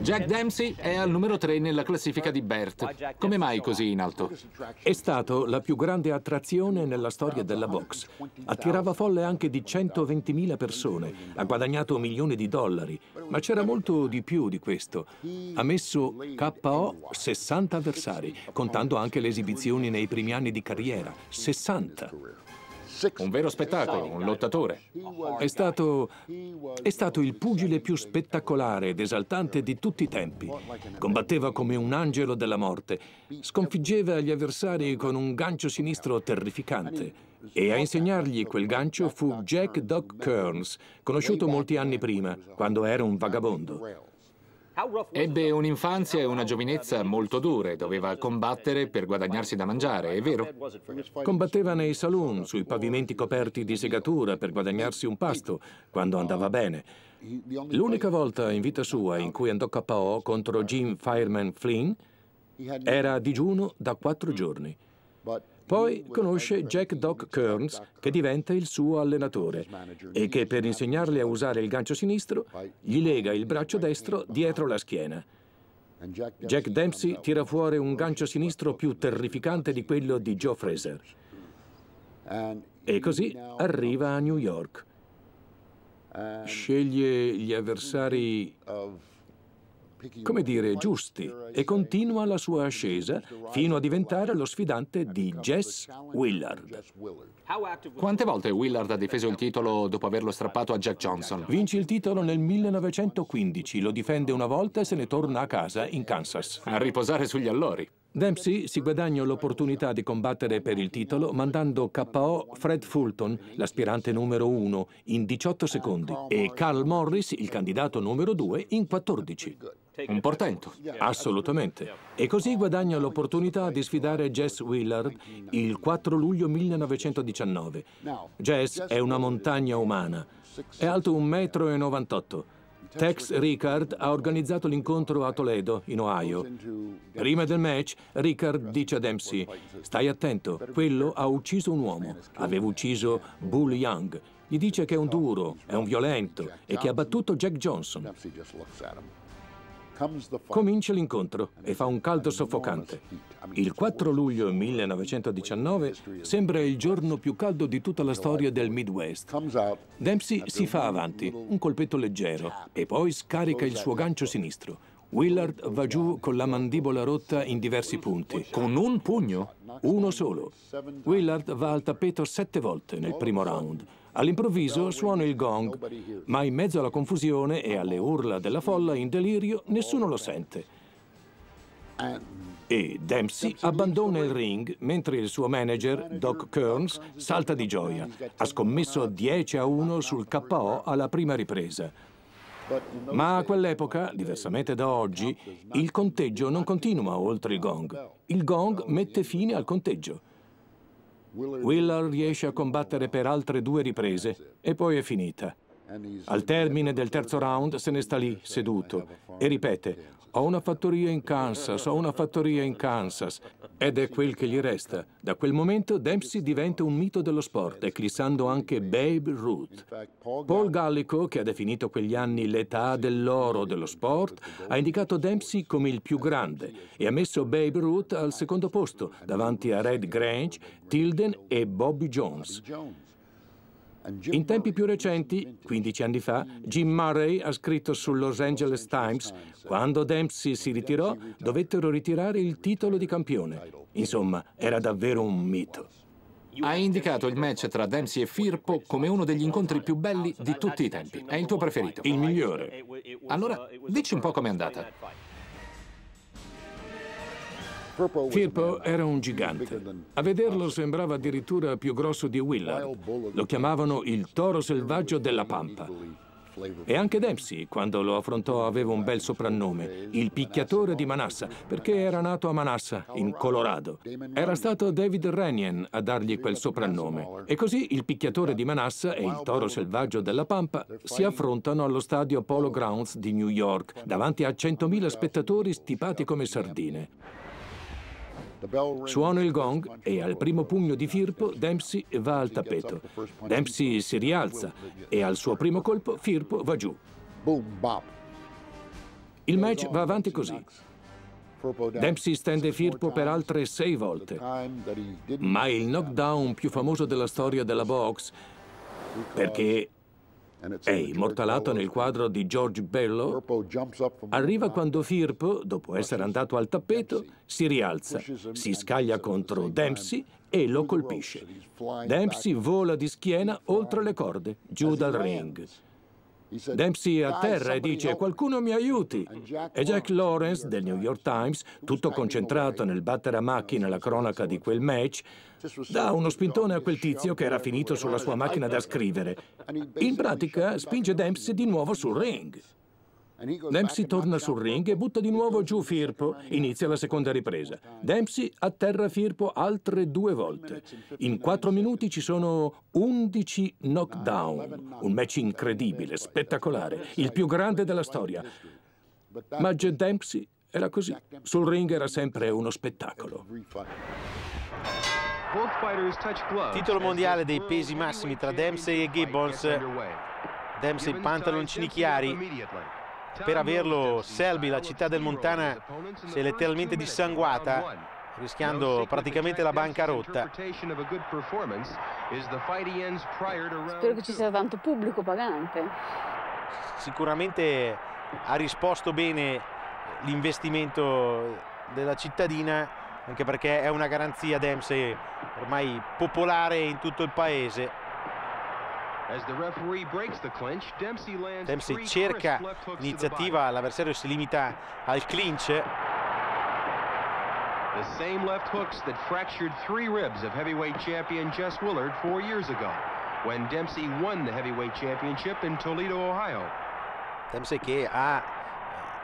Jack Dempsey è al numero 3 nella classifica di Bert. Come mai così in alto? È stato la più grande attrazione nella storia della box. Attirava folle anche di 120.000 persone, ha guadagnato milioni di dollari, ma c'era molto di più di questo. Ha messo KO 60 avversari, contando anche le esibizioni nei primi anni di carriera. 60. Un vero spettacolo, un lottatore. È stato, è stato il pugile più spettacolare ed esaltante di tutti i tempi. Combatteva come un angelo della morte. Sconfiggeva gli avversari con un gancio sinistro terrificante. E a insegnargli quel gancio fu Jack Doc Kearns, conosciuto molti anni prima, quando era un vagabondo. Ebbe un'infanzia e una giovinezza molto dure, doveva combattere per guadagnarsi da mangiare, è vero? Combatteva nei saloon, sui pavimenti coperti di segatura per guadagnarsi un pasto, quando andava bene. L'unica volta in vita sua in cui andò KO contro Jim Fireman Flynn era a digiuno da quattro giorni. Poi conosce Jack Doc Kearns, che diventa il suo allenatore e che per insegnargli a usare il gancio sinistro gli lega il braccio destro dietro la schiena. Jack Dempsey tira fuori un gancio sinistro più terrificante di quello di Joe Fraser. E così arriva a New York. Sceglie gli avversari come dire, giusti, e continua la sua ascesa fino a diventare lo sfidante di Jess Willard. Quante volte Willard ha difeso il titolo dopo averlo strappato a Jack Johnson? Vince il titolo nel 1915, lo difende una volta e se ne torna a casa in Kansas. A riposare sugli allori. Dempsey si guadagna l'opportunità di combattere per il titolo mandando KO Fred Fulton, l'aspirante numero uno, in 18 secondi e Carl Morris, il candidato numero due, in 14. Un portento. Assolutamente. E così guadagna l'opportunità di sfidare Jess Willard il 4 luglio 1919. Jess è una montagna umana. È alto 1,98 m. Tex Ricard ha organizzato l'incontro a Toledo, in Ohio. Prima del match, Ricard dice a Dempsey, stai attento, quello ha ucciso un uomo, aveva ucciso Bull Young. Gli dice che è un duro, è un violento e che ha battuto Jack Johnson. Comincia l'incontro e fa un caldo soffocante. Il 4 luglio 1919 sembra il giorno più caldo di tutta la storia del Midwest. Dempsey si fa avanti, un colpetto leggero, e poi scarica il suo gancio sinistro. Willard va giù con la mandibola rotta in diversi punti. Con un pugno? Uno solo. Willard va al tappeto sette volte nel primo round. All'improvviso suona il gong, ma in mezzo alla confusione e alle urla della folla in delirio nessuno lo sente. E Dempsey abbandona il ring mentre il suo manager, Doc Kearns, salta di gioia. Ha scommesso 10 a 1 sul KO alla prima ripresa. Ma a quell'epoca, diversamente da oggi, il conteggio non continua oltre il gong. Il gong mette fine al conteggio. Willard riesce a combattere per altre due riprese e poi è finita. Al termine del terzo round se ne sta lì, seduto, e ripete ho una fattoria in Kansas, ho una fattoria in Kansas. Ed è quel che gli resta. Da quel momento Dempsey diventa un mito dello sport, eclissando anche Babe Ruth. Paul Gallico, che ha definito quegli anni l'età dell'oro dello sport, ha indicato Dempsey come il più grande e ha messo Babe Ruth al secondo posto, davanti a Red Grange, Tilden e Bobby Jones. In tempi più recenti, 15 anni fa, Jim Murray ha scritto sul Los Angeles Times quando Dempsey si ritirò, dovettero ritirare il titolo di campione. Insomma, era davvero un mito. Ha indicato il match tra Dempsey e Firpo come uno degli incontri più belli di tutti i tempi. È il tuo preferito? Il migliore. Allora, dici un po' com'è andata. Firpo era un gigante. A vederlo sembrava addirittura più grosso di Willard. Lo chiamavano il toro selvaggio della pampa. E anche Dempsey, quando lo affrontò, aveva un bel soprannome, il picchiatore di Manassa, perché era nato a Manassa, in Colorado. Era stato David Renien a dargli quel soprannome. E così il picchiatore di Manassa e il toro selvaggio della Pampa si affrontano allo stadio Polo Grounds di New York, davanti a 100.000 spettatori stipati come sardine. Suona il gong e al primo pugno di Firpo Dempsey va al tappeto. Dempsey si rialza e al suo primo colpo Firpo va giù. Il match va avanti così. Dempsey stende Firpo per altre sei volte, ma il knockdown più famoso della storia della box, perché è immortalato nel quadro di George Bello, arriva quando Firpo, dopo essere andato al tappeto, si rialza, si scaglia contro Dempsey e lo colpisce. Dempsey vola di schiena oltre le corde, giù dal ring. Dempsey a terra e dice qualcuno mi aiuti. E Jack Lawrence del New York Times, tutto concentrato nel battere a macchina la cronaca di quel match, dà uno spintone a quel tizio che era finito sulla sua macchina da scrivere. In pratica spinge Dempsey di nuovo sul ring. Dempsey torna sul ring e butta di nuovo giù Firpo. Inizia la seconda ripresa. Dempsey atterra Firpo altre due volte. In quattro minuti ci sono 11 knockdown. Un match incredibile, spettacolare, il più grande della storia. Ma Jed Dempsey era così. Sul ring era sempre uno spettacolo. Titolo mondiale dei pesi massimi tra Dempsey e Gibbons. Dempsey pantaloncini chiari, per averlo Selby, la città del Montana, si è letteralmente dissanguata rischiando praticamente la bancarotta. Spero che ci sia tanto pubblico pagante. Sicuramente ha risposto bene l'investimento della cittadina, anche perché è una garanzia Dempsey ormai popolare in tutto il paese. Dempsey cerca iniziativa, l'avversario si limita al clinch. The same left hooks that fractured three ribs of heavyweight champion Jess Willard four years ago, when Dempsey won the heavyweight championship in Toledo, Ohio. Dempsey che ha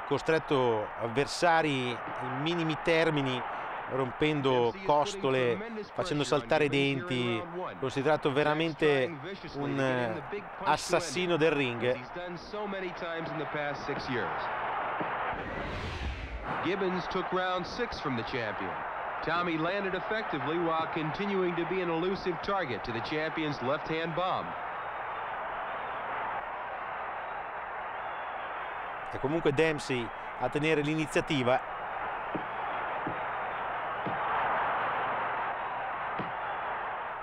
costretto avversari in minimi termini rompendo costole, facendo saltare i denti, considerato veramente un eh, assassino del ring. Gibbons took round six from the champion. Tommy landed effectively while continuing to be an elusive target to the champion's left-hand bomb. E comunque Dempsey a tenere l'iniziativa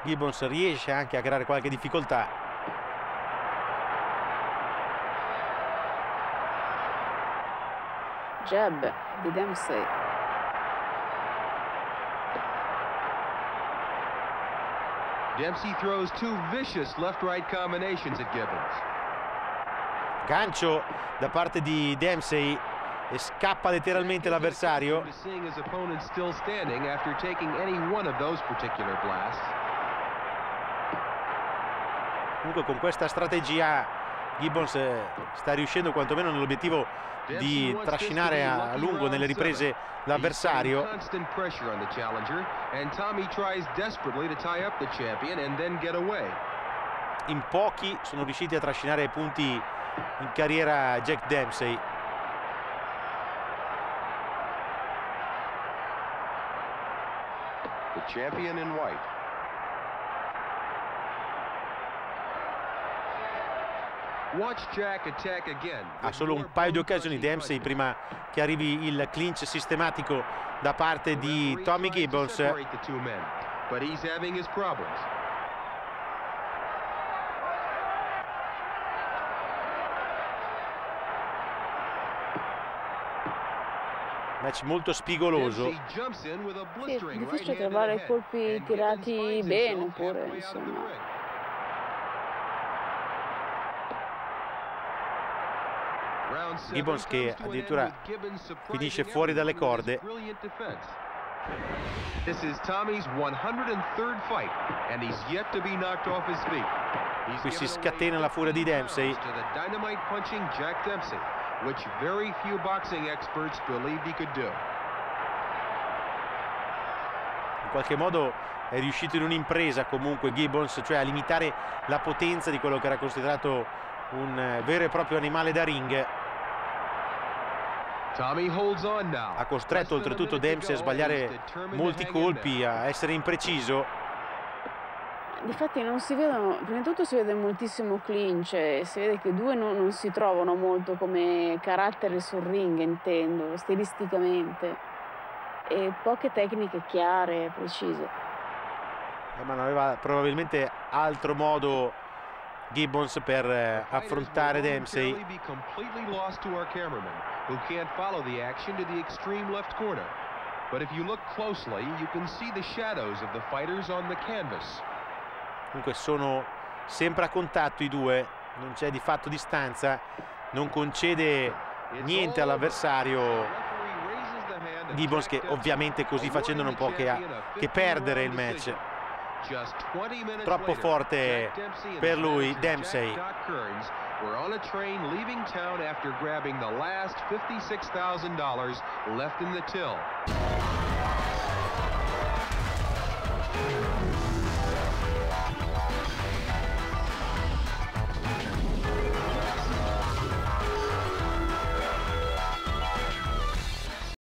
Gibbons riesce anche a creare qualche difficoltà jab di Dempsey Dempsey throws two vicious left-right combinations at Gibbons. Gancio da parte di Dempsey e scappa letteralmente l'avversario. Comunque con questa strategia Gibbons eh, sta riuscendo quantomeno nell'obiettivo di trascinare a lungo nelle riprese l'avversario. In pochi sono riusciti a trascinare punti in carriera Jack Dempsey. The champion in white. Ha solo un paio di occasioni Dempsey prima che arrivi il clinch sistematico da parte di Tommy Gibbons. Match molto spigoloso. Sì, è difficile trovare colpi tirati bene pure, insomma. Gibbons che addirittura finisce fuori dalle corde. This is Tommy's 103rd fight and he's yet to be knocked off his feet. Qui si scatena la furia di Dempsey, which very few boxing experts believed he could do. In qualche modo è riuscito in un'impresa comunque Gibbons, cioè a limitare la potenza di quello che era considerato un vero e proprio animale da ring. Ha costretto oltretutto Dempsey a sbagliare molti colpi, a essere impreciso. Difatti non si vedono, prima di tutto si vede moltissimo clinch, e si vede che i due non, non si trovano molto come carattere sul ring, intendo, stilisticamente, e poche tecniche chiare, precise. Eh, ma non aveva probabilmente altro modo Gibbons per eh, affrontare Dempsey. But if you look closely, you can see the shadows of the fighters on the canvas. Comunque sono sempre a contatto i due, non c'è di fatto distanza, non concede niente all'avversario Gibbons che ovviamente così facendo non può che, che perdere il match. Troppo forte per lui Dempsey. We're on a train leaving town after grabbing the last $56,000 left in the till.